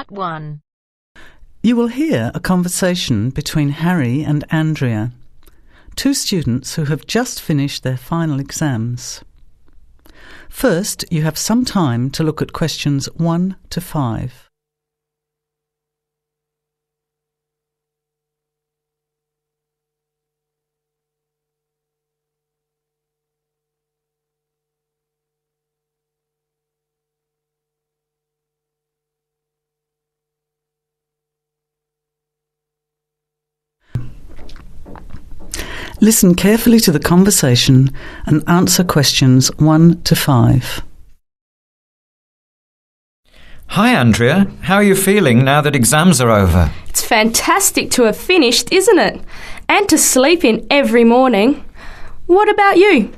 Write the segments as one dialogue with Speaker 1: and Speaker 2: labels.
Speaker 1: Part 1
Speaker 2: You will hear a conversation between Harry and Andrea, two students who have just finished their final exams. First, you have some time to look at questions 1 to 5. Listen carefully to the conversation and answer questions 1 to 5.
Speaker 3: Hi, Andrea. How are you feeling now that exams are over?
Speaker 4: It's fantastic to have finished, isn't it? And to sleep in every morning. What about you?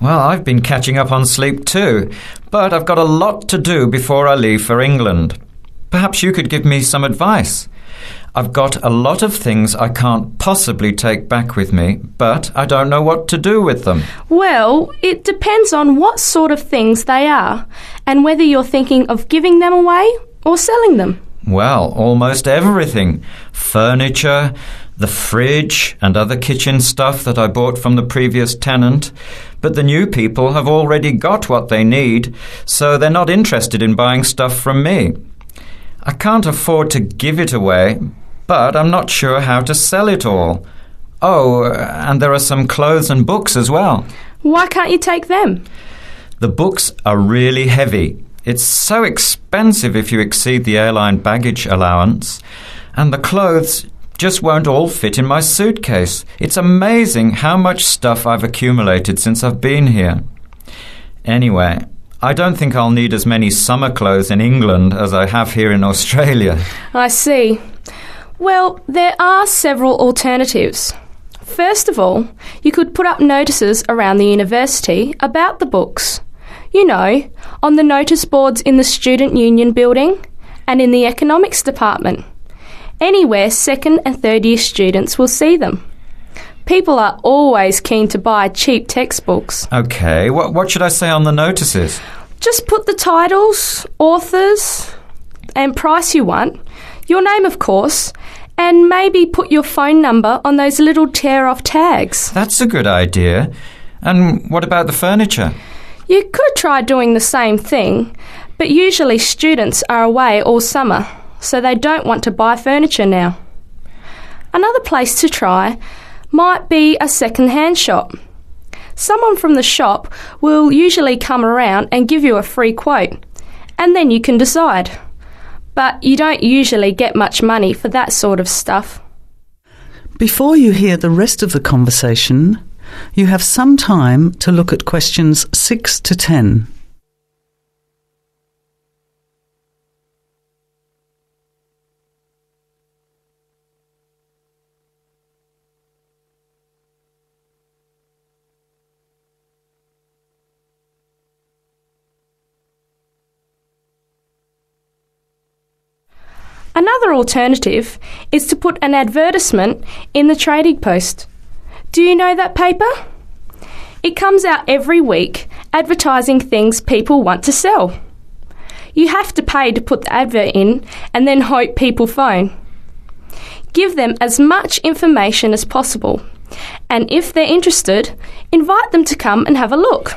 Speaker 3: Well, I've been catching up on sleep too, but I've got a lot to do before I leave for England. Perhaps you could give me some advice. I've got a lot of things I can't possibly take back with me, but I don't know what to do with them.
Speaker 4: Well, it depends on what sort of things they are and whether you're thinking of giving them away or selling them.
Speaker 3: Well, almost everything furniture, the fridge, and other kitchen stuff that I bought from the previous tenant. But the new people have already got what they need, so they're not interested in buying stuff from me. I can't afford to give it away, but I'm not sure how to sell it all. Oh, and there are some clothes and books as well.
Speaker 4: Why can't you take them?
Speaker 3: The books are really heavy. It's so expensive if you exceed the airline baggage allowance. And the clothes just won't all fit in my suitcase. It's amazing how much stuff I've accumulated since I've been here. Anyway, I don't think I'll need as many summer clothes in England as I have here in Australia.
Speaker 4: I see. Well, there are several alternatives. First of all, you could put up notices around the university about the books. You know, on the notice boards in the Student Union building and in the economics department. Anywhere second and third year students will see them. People are always keen to buy cheap textbooks.
Speaker 3: Okay, what, what should I say on the notices?
Speaker 4: Just put the titles, authors, and price you want, your name, of course, and maybe put your phone number on those little tear off tags.
Speaker 3: That's a good idea. And what about the furniture?
Speaker 4: You could try doing the same thing, but usually students are away all summer, so they don't want to buy furniture now. Another place to try might be a second hand shop. Someone from the shop will usually come around and give you a free quote, and then you can decide. But you don't usually get much money for that sort of stuff.
Speaker 2: Before you hear the rest of the conversation, you have some time to look at questions 6 to 10.
Speaker 4: Alternative is to put an advertisement in the Trading Post. Do you know that paper? It comes out every week advertising things people want to sell. You have to pay to put the advert in and then hope people phone. Give them as much information as possible, and if they're interested, invite them to come and have a look.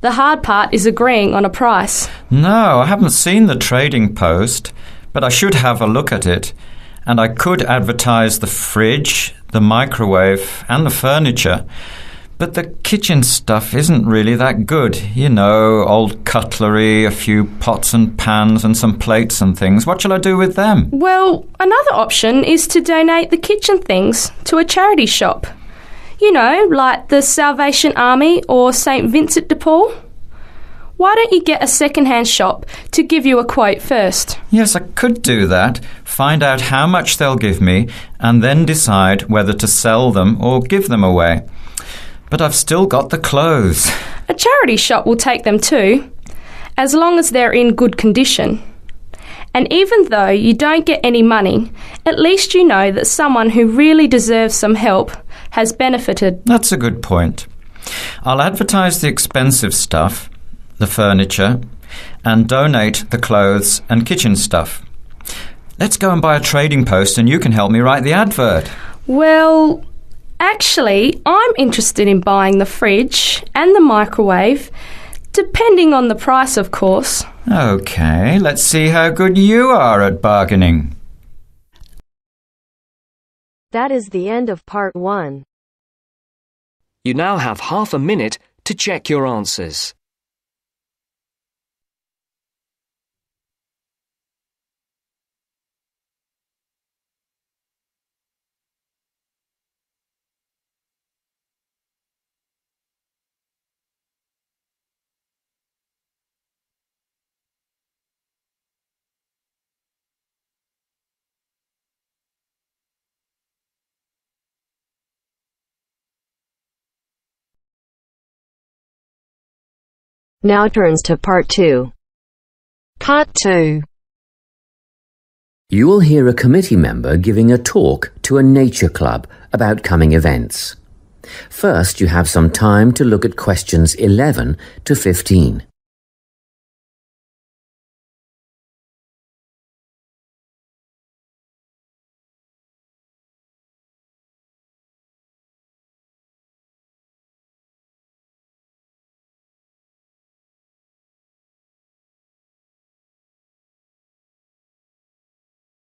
Speaker 4: The hard part is agreeing on a price.
Speaker 3: No, I haven't seen the trading post, but I should have a look at it. And I could advertise the fridge, the microwave, and the furniture. But the kitchen stuff isn't really that good. You know, old cutlery, a few pots and pans, and some plates and things. What shall I do with them?
Speaker 4: Well, another option is to donate the kitchen things to a charity shop. You know, like the Salvation Army or St. Vincent de Paul. Why don't you get a second-hand shop to give you a quote first?
Speaker 3: Yes, I could do that. Find out how much they'll give me, and then decide whether to sell them or give them away. But I've still got the clothes.
Speaker 4: A charity shop will take them too, as long as they're in good condition. And even though you don't get any money, at least you know that someone who really deserves some help has benefited.
Speaker 3: That's a good point. I'll advertise the expensive stuff, the furniture, and donate the clothes and kitchen stuff. Let's go and buy a trading post and you can help me write the advert.
Speaker 4: Well, actually, I'm interested in buying the fridge and the microwave, depending on the price, of course.
Speaker 3: Okay, let's see how good you are at bargaining.
Speaker 1: That is the end of part one.
Speaker 5: You now have half a minute to check your answers.
Speaker 1: Now turns to part two. Part two.
Speaker 6: You will hear a committee member giving a talk to a nature club about coming events. First, you have some time to look at questions 11 to 15.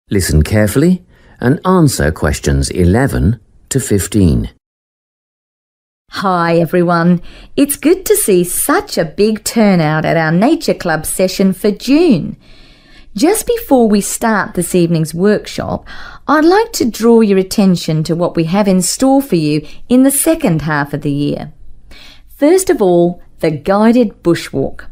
Speaker 6: Listen carefully and answer questions 11 to 15.
Speaker 7: Hi everyone. It's good to see such a big turnout at our Nature Club session for June. Just before we start this evening's workshop, I'd like to draw your attention to what we have in store for you in the second half of the year. First of all, the guided bushwalk.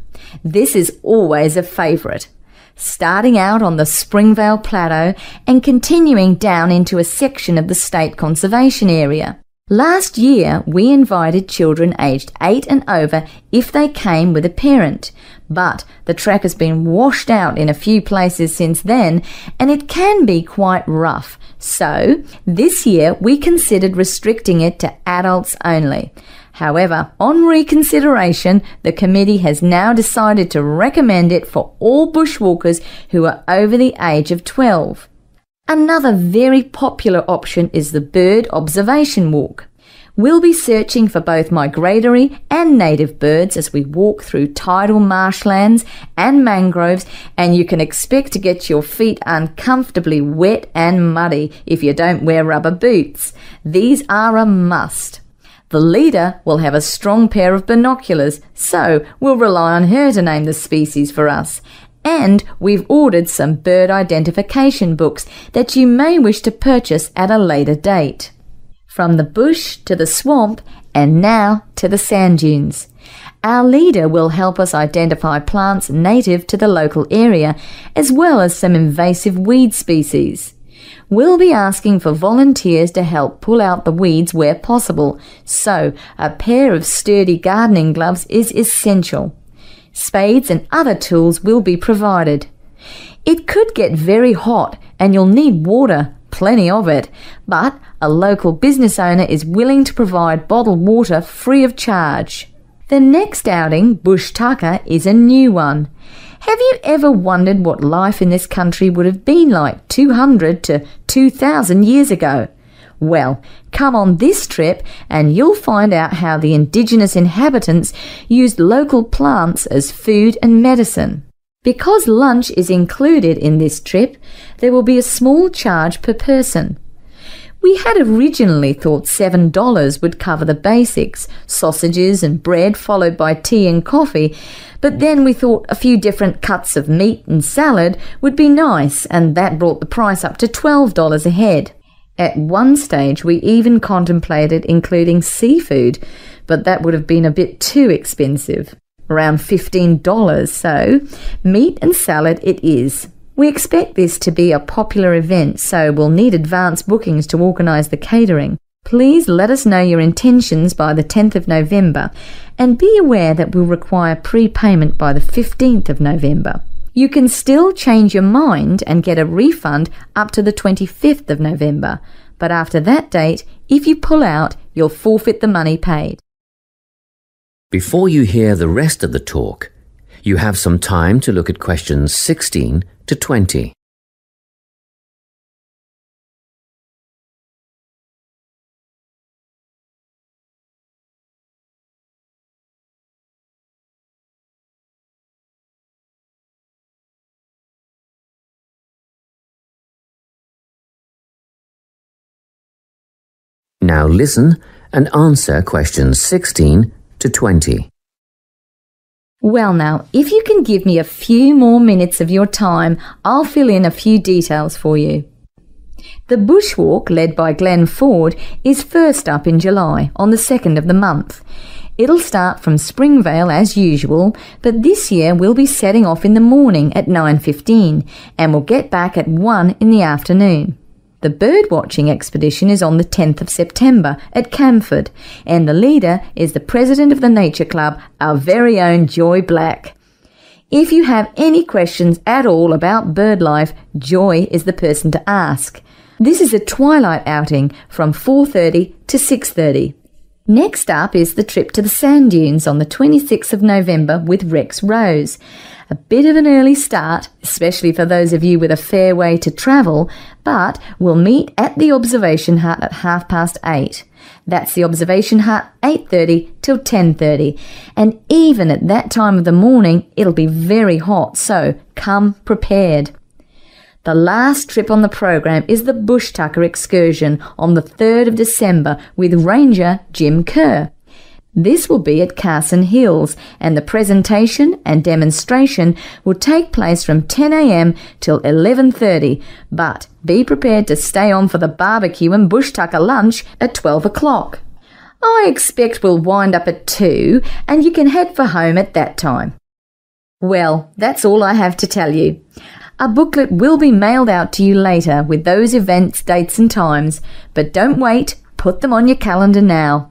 Speaker 7: This is always a favourite starting out on the Springvale Plateau and continuing down into a section of the State Conservation Area. Last year, we invited children aged 8 and over if they came with a parent, but the track has been washed out in a few places since then and it can be quite rough. So, this year we considered restricting it to adults only. However, on reconsideration, the committee has now decided to recommend it for all bushwalkers who are over the age of 12. Another very popular option is the bird observation walk. We'll be searching for both migratory and native birds as we walk through tidal marshlands and mangroves, and you can expect to get your feet uncomfortably wet and muddy if you don't wear rubber boots. These are a must. The leader will have a strong pair of binoculars, so we'll rely on her to name the species for us. And we've ordered some bird identification books that you may wish to purchase at a later date. From the bush to the swamp, and now to the sand dunes. Our leader will help us identify plants native to the local area, as well as some invasive weed species. We'll be asking for volunteers to help pull out the weeds where possible, so a pair of sturdy gardening gloves is essential. Spades and other tools will be provided. It could get very hot and you'll need water, plenty of it, but a local business owner is willing to provide bottled water free of charge. The next outing, Bush Tucker, is a new one. Have you ever wondered what life in this country would have been like 200 to 2000 years ago? Well, come on this trip and you'll find out how the indigenous inhabitants used local plants as food and medicine. Because lunch is included in this trip, there will be a small charge per person. We had originally thought $7 would cover the basics sausages and bread, followed by tea and coffee. But then we thought a few different cuts of meat and salad would be nice, and that brought the price up to $12 a head. At one stage, we even contemplated including seafood, but that would have been a bit too expensive around $15, so meat and salad it is. We expect this to be a popular event, so we'll need advance bookings to organise the catering. Please let us know your intentions by the 10th of November and be aware that we'll require prepayment by the 15th of November. You can still change your mind and get a refund up to the 25th of November, but after that date, if you pull out, you'll forfeit the money paid.
Speaker 6: Before you hear the rest of the talk, you have some time to look at questions 16 to 20. Now listen and answer questions 16 to 20.
Speaker 7: Well, now, if you can give me a few more minutes of your time, I'll fill in a few details for you. The bushwalk, led by Glenn Ford, is first up in July, on the 2nd of the month. It'll start from Springvale as usual, but this year we'll be setting off in the morning at 9.15 and we'll get back at 1 in the afternoon. The birdwatching expedition is on the 10th of September at Camford, and the leader is the president of the Nature Club, our very own Joy Black. If you have any questions at all about bird life, Joy is the person to ask. This is a twilight outing from 4:30 to 6:30. Next up is the trip to the sand dunes on the 26th of November with Rex Rose. A bit of an early start, especially for those of you with a fair way to travel, but we'll meet at the observation hut at half past 8. That's the observation hut 8:30 till 10:30. And even at that time of the morning, it'll be very hot, so come prepared. The last trip on the program is the Bush Tucker excursion on the 3rd of December with Ranger Jim Kerr. This will be at Carson Hills and the presentation and demonstration will take place from 10am till 11.30 but be prepared to stay on for the barbecue and Bush Tucker lunch at 12 o'clock. I expect we'll wind up at 2 and you can head for home at that time. Well, that's all I have to tell you. A booklet will be mailed out to you later with those events, dates, and times, but don't wait, put them on your calendar now.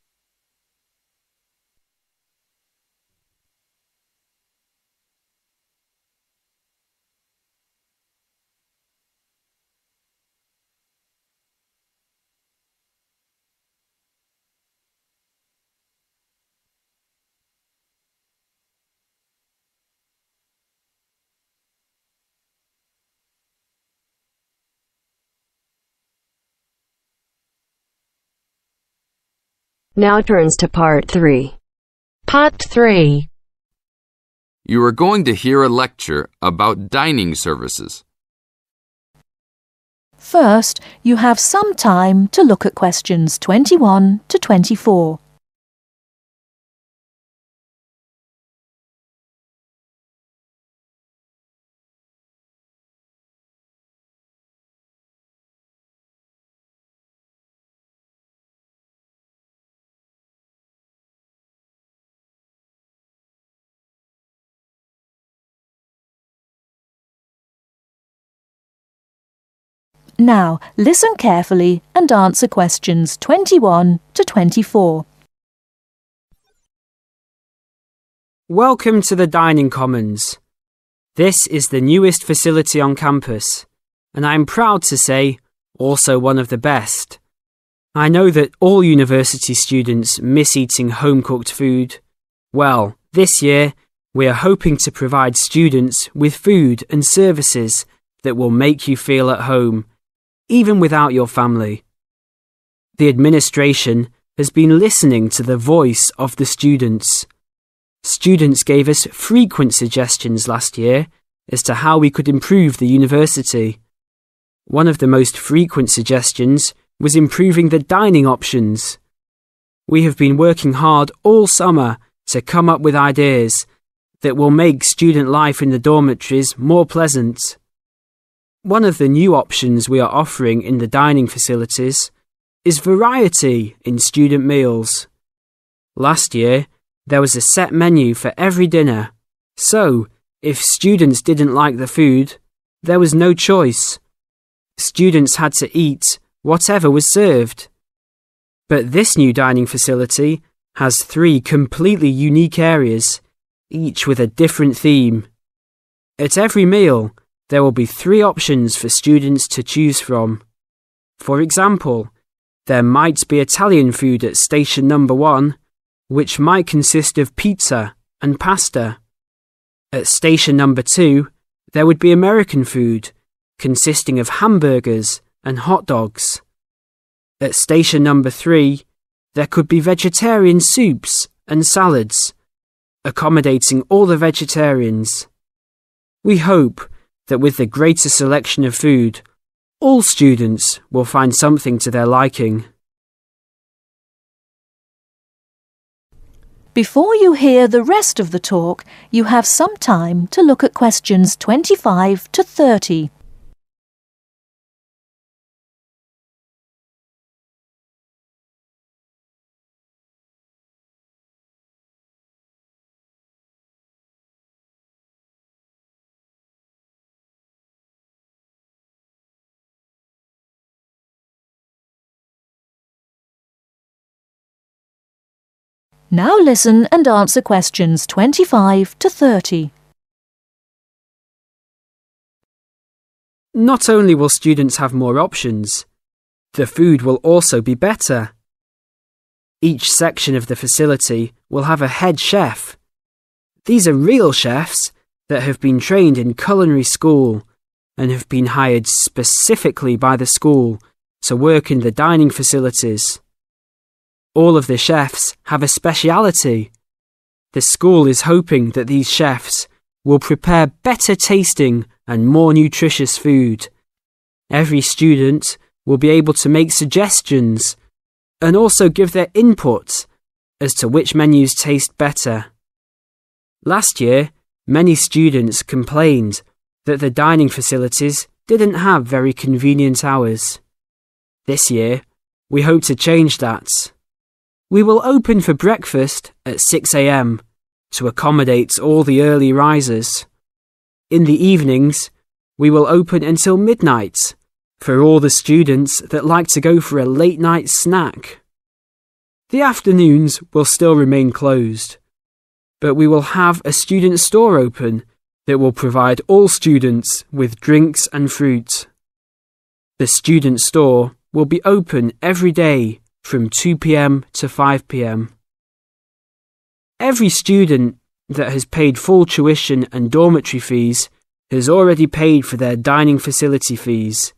Speaker 1: Now turns to part three.
Speaker 8: Part 3.
Speaker 9: You are going to hear a lecture about dining services.
Speaker 8: First, you have some time to look at questions 21 to 24. Now, listen carefully and answer questions 21 to 24.
Speaker 10: Welcome to the Dining Commons. This is the newest facility on campus, and I'm proud to say, also one of the best. I know that all university students miss eating home cooked food. Well, this year, we are hoping to provide students with food and services that will make you feel at home, even without your family. The administration has been listening to the voice of the students. Students gave us frequent suggestions last year as to how we could improve the university. One of the most frequent suggestions was improving the dining options. We have been working hard all summer to come up with ideas that will make student life in the dormitories more pleasant. One of the new options we are offering in the dining facilities is variety in student meals. Last year, there was a set menu for every dinner, so if students didn't like the food, there was no choice. Students had to eat whatever was served. But this new dining facility has three completely unique areas, each with a different theme. At every meal, there will be three options for students to choose from. For example, there might be Italian food at station number one, which might consist of pizza and pasta. At station number two, there would be American food, consisting of hamburgers and hot dogs. At station number three, there could be vegetarian soups and salads. accommodating all the vegetarians. We hope that with the greater selection of food, all students will find something to their liking.
Speaker 8: Before you hear the rest of the talk, you have some time to look at questions 25 to 30. Now listen and answer questions 25 to 30.
Speaker 10: Not only will students have more options, the food will also be better. Each section of the facility will have a head chef. These are real chefs that have been trained in culinary school and have been hired specifically by the school to work in the dining facilities. All of the chefs have a speciality. The school is hoping that these chefs will prepare better tasting and more nutritious food. Every student will be able to make suggestions and also give their input as to which menus taste better. Last year, many students complained that the dining facilities didn't have very convenient hours. This year, we hope to change that. We will open for breakfast at 6am to accommodate all the early risers. In the evenings, we will open until midnight for all the students that like to go for a late night snack. The afternoons will still remain closed, but we will have a student store open that will provide all students with drinks and fruit. The student store will be open every day from 2pm to 5pm. Every student that has paid full tuition and dormitory fees has already paid for their dining facility fees.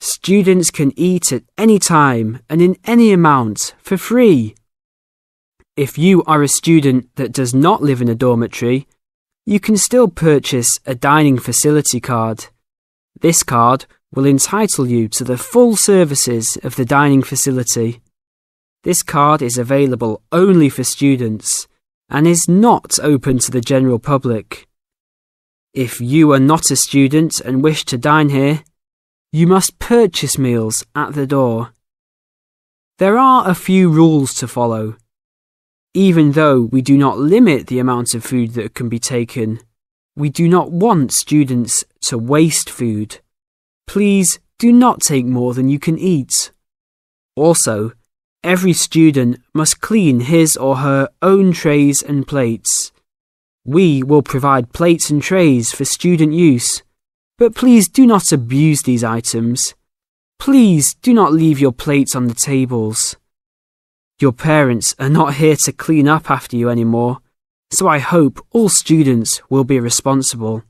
Speaker 10: Students can eat at any time and in any amount for free. If you are a student that does not live in a dormitory, you can still purchase a dining facility card. This card will entitle you to the full services of the dining facility. This card is available only for students and is not open to the general public. If you are not a student and wish to dine here, you must purchase meals at the door. There are a few rules to follow. Even though we do not limit the amount of food that can be taken, we do not want students to waste food. Please do not take more than you can eat. Also, Every student must clean his or her own trays and plates. We will provide plates and trays for student use, but please do not abuse these items. Please do not leave your plates on the tables. Your parents are not here to clean up after you anymore, so I hope all students will be responsible.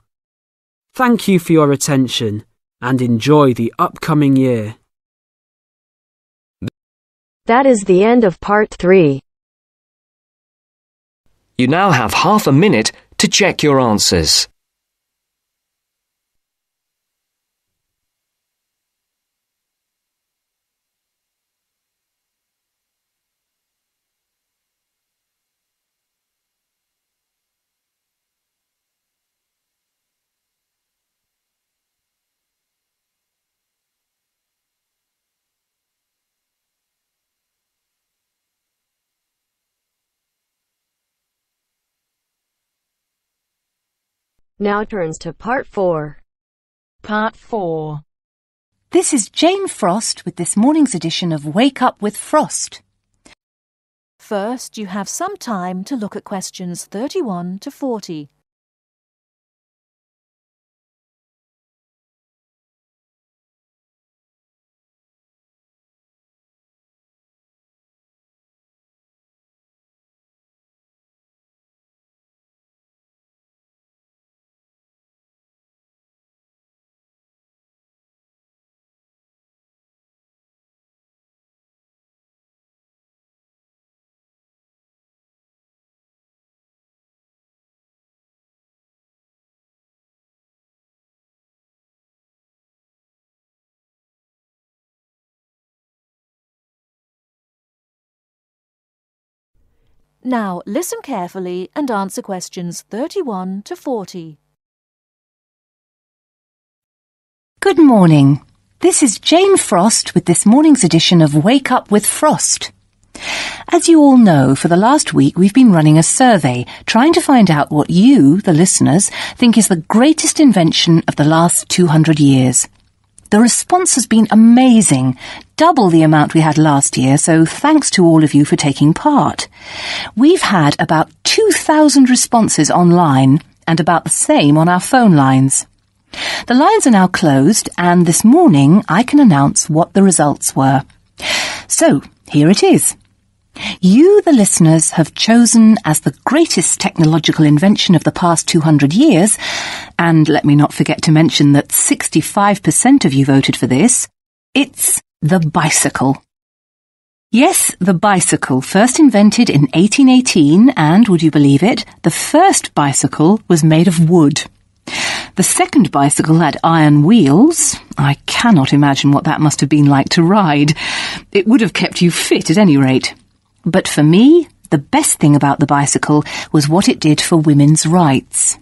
Speaker 10: Thank you for your attention and enjoy the upcoming year.
Speaker 1: That is the end of part 3.
Speaker 5: You now have half a minute to check your answers.
Speaker 1: Now turns to part 4.
Speaker 11: Part 4. This is Jane Frost with this morning's edition of Wake Up with Frost.
Speaker 8: First, you have some time to look at questions 31 to 40. Now listen carefully and answer questions 31 to 40.
Speaker 11: Good morning. This is Jane Frost with this morning's edition of Wake Up with Frost. As you all know, for the last week we've been running a survey trying to find out what you, the listeners, think is the greatest invention of the last 200 years. The response has been amazing, double the amount we had last year, so thanks to all of you for taking part. We've had about 2,000 responses online and about the same on our phone lines. The lines are now closed, and this morning I can announce what the results were. So, here it is. You, the listeners, have chosen as the greatest technological invention of the past 200 years, and let me not forget to mention that 65% of you voted for this, it's the bicycle. Yes, the bicycle, first invented in 1818, and, would you believe it, the first bicycle was made of wood. The second bicycle had iron wheels. I cannot imagine what that must have been like to ride. It would have kept you fit at any rate. But for me, the best thing about the bicycle was what it did for women's rights.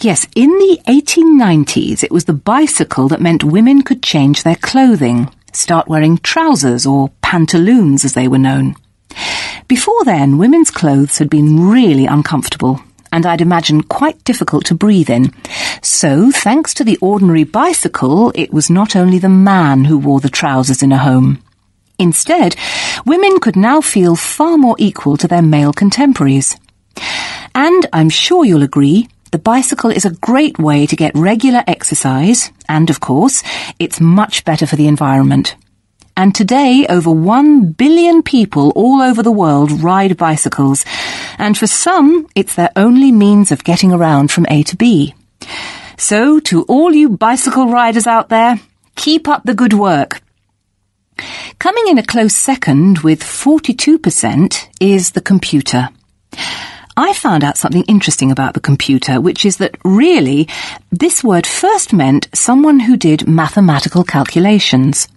Speaker 11: Yes, in the 1890s, it was the bicycle that meant women could change their clothing, start wearing trousers or pantaloons as they were known. Before then, women's clothes had been really uncomfortable and I'd imagine quite difficult to breathe in. So, thanks to the ordinary bicycle, it was not only the man who wore the trousers in a home. Instead, women could now feel far more equal to their male contemporaries. And I'm sure you'll agree, the bicycle is a great way to get regular exercise, and of course, it's much better for the environment. And today, over one billion people all over the world ride bicycles, and for some, it's their only means of getting around from A to B. So, to all you bicycle riders out there, keep up the good work. Coming in a close second with 42% is the computer. I found out something interesting about the computer, which is that really, this word first meant someone who did mathematical calculations.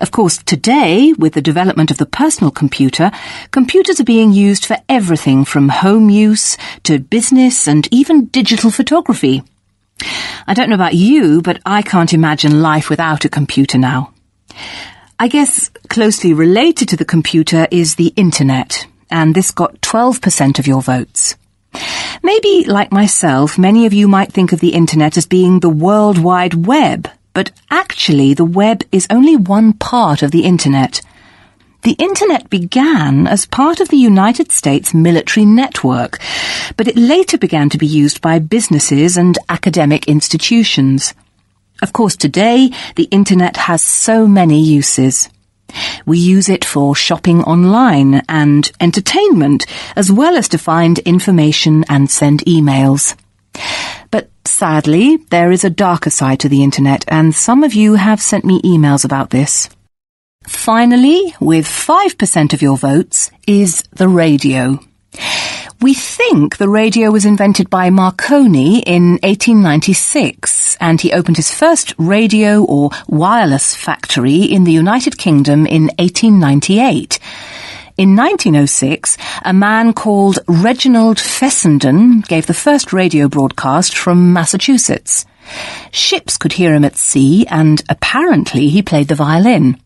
Speaker 11: Of course, today, with the development of the personal computer, computers are being used for everything from home use to business and even digital photography. I don't know about you, but I can't imagine life without a computer now. I guess closely related to the computer is the internet, and this got 12% of your votes. Maybe, like myself, many of you might think of the internet as being the World Wide Web, but actually the web is only one part of the internet. The internet began as part of the United States military network, but it later began to be used by businesses and academic institutions. Of course, today, the internet has so many uses. We use it for shopping online and entertainment, as well as to find information and send emails. But sadly, there is a darker side to the internet, and some of you have sent me emails about this. Finally, with 5% of your votes, is the radio. We think the radio was invented by Marconi in 1896, and he opened his first radio or wireless factory in the United Kingdom in 1898. In 1906, a man called Reginald Fessenden gave the first radio broadcast from Massachusetts. Ships could hear him at sea, and apparently he played the violin.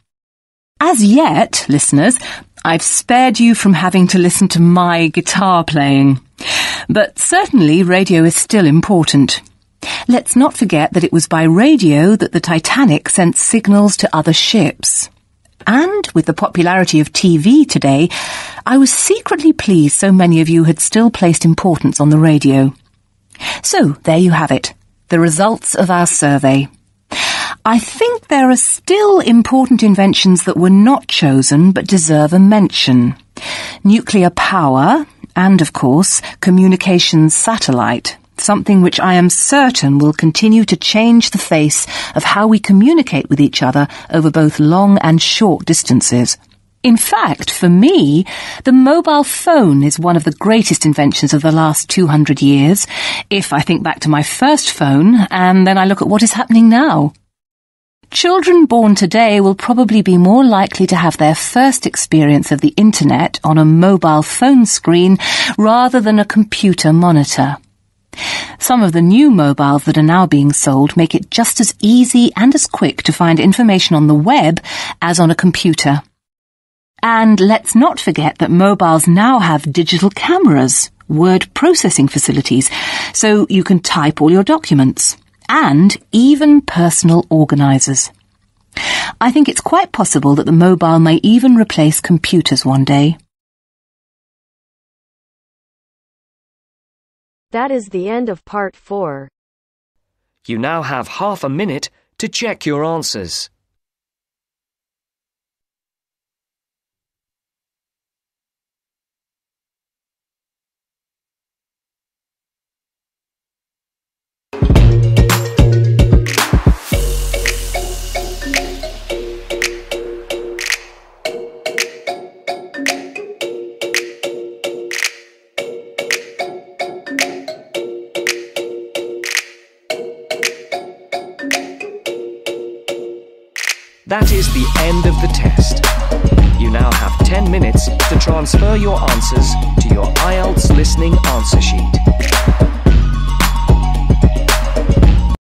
Speaker 11: As yet, listeners, I've spared you from having to listen to my guitar playing. But certainly radio is still important. Let's not forget that it was by radio that the Titanic sent signals to other ships. And with the popularity of TV today, I was secretly pleased so many of you had still placed importance on the radio. So, there you have it. The results of our survey. I think there are still important inventions that were not chosen but deserve a mention. Nuclear power, and of course, communications satellite, something which I am certain will continue to change the face of how we communicate with each other over both long and short distances. In fact, for me, the mobile phone is one of the greatest inventions of the last 200 years, if I think back to my first phone and then I look at what is happening now. Children born today will probably be more likely to have their first experience of the internet on a mobile phone screen rather than a computer monitor. Some of the new mobiles that are now being sold make it just as easy and as quick to find information on the web as on a computer. And let's not forget that mobiles now have digital cameras, word processing facilities, so you can type all your documents, and even personal organisers. I think it's quite possible that the mobile may even replace computers one day.
Speaker 1: That is the end of part 4.
Speaker 5: You now have half a minute to check your answers. That is the end of the test. You now have 10 minutes to transfer your answers to your IELTS listening answer sheet.